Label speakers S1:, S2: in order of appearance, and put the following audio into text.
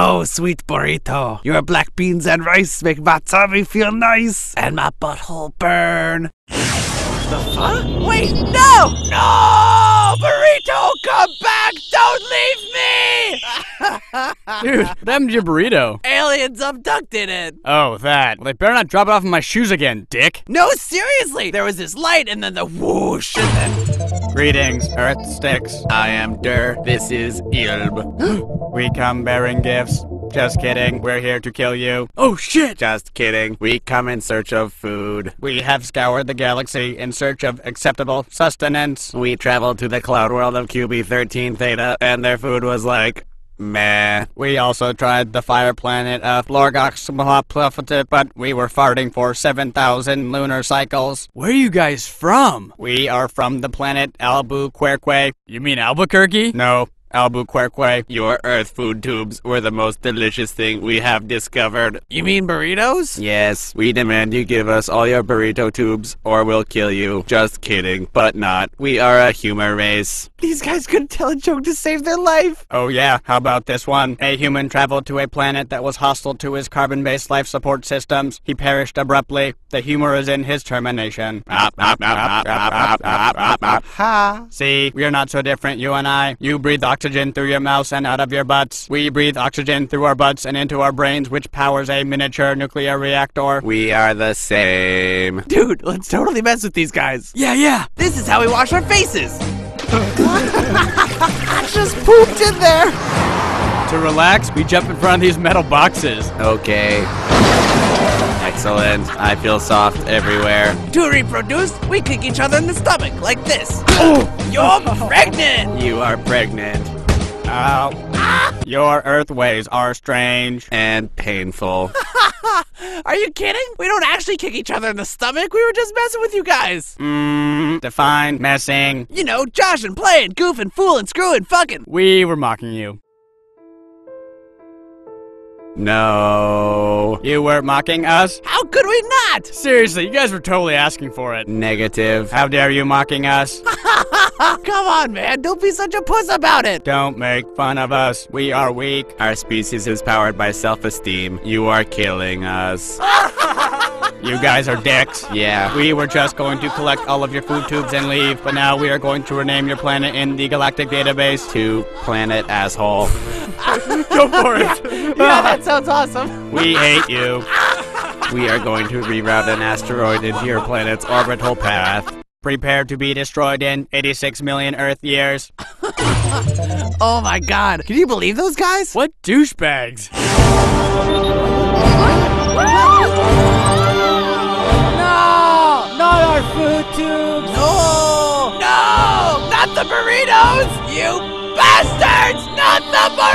S1: Oh, sweet burrito. Your black beans and rice make my tummy feel nice and my butthole burn. the fuck? Wait, no! No! Burrito, come back! Don't leave me!
S2: Dude, what happened to your burrito?
S1: Aliens abducted it.
S2: Oh, that. Well, they better not drop it off in my shoes again, dick.
S1: No, seriously! There was this light and then the whoosh and then.
S2: Greetings, Earth Sticks.
S1: I am Dur. This is Ilb.
S2: We come bearing gifts. Just kidding. We're here to kill you.
S1: Oh shit!
S3: Just kidding. We come in search of food.
S2: We have scoured the galaxy in search of acceptable sustenance.
S3: We traveled to the cloud world of QB 13 Theta, and their food was like. Meh.
S2: We also tried the fire planet of Lorgox, but we were farting for 7,000 lunar cycles.
S4: Where are you guys from?
S2: We are from the planet Albuquerque. You mean Albuquerque? No, Albuquerque.
S3: Your Earth food tubes were the most delicious thing we have discovered.
S1: You mean burritos?
S3: Yes, we demand you give us all your burrito tubes, or we'll kill you. Just kidding, but not. We are a humor race.
S1: These guys couldn't tell a joke to save their life.
S2: Oh yeah, how about this one? A human traveled to a planet that was hostile to his carbon-based life support systems. He perished abruptly. The humor is in his termination.
S1: Ha!
S2: See, we are not so different, you and I. You breathe oxygen through your mouths and out of your butts. We breathe oxygen through our butts and into our brains, which powers a miniature nuclear reactor.
S3: We are the same.
S1: Dude, let's totally mess with these guys.
S4: Yeah, yeah.
S1: This is how we wash our faces. I just pooped in there.
S2: To relax, we jump in front of these metal boxes.
S3: Okay. Excellent. I feel soft everywhere.
S1: To reproduce, we kick each other in the stomach like this. Oh, you're pregnant.
S3: You are pregnant
S2: Ow. Your earth ways are strange.
S3: and painful.
S1: Are you kidding? We don't actually kick each other in the stomach. We were just messing with you guys.
S2: Mmm, define messing.
S1: You know, joshing, playing, goofing, fooling, screwing, fucking.
S2: We were mocking you.
S3: No.
S2: You were mocking us?
S1: How could we not?
S2: Seriously, you guys were totally asking for it.
S3: Negative.
S2: How dare you mocking us?
S1: Ah, come on, man. Don't be such a puss about it.
S2: Don't make fun of us. We are weak.
S3: Our species is powered by self esteem. You are killing us.
S2: You guys are dicks.
S3: Yeah.
S2: We were just going to collect all of your food tubes and leave, but now we are going to rename your planet in the galactic database.
S3: To planet asshole.
S2: Go for it.
S1: Yeah, that sounds awesome.
S2: We hate you.
S3: We are going to reroute an asteroid into your planet's orbital path.
S2: Prepare to be destroyed in 86 million Earth years.
S1: Oh my god. Can you believe those guys?
S2: What douchebags?
S1: No! Not our food tubes! No! No! Not the burritos! You bastards! Not the burritos!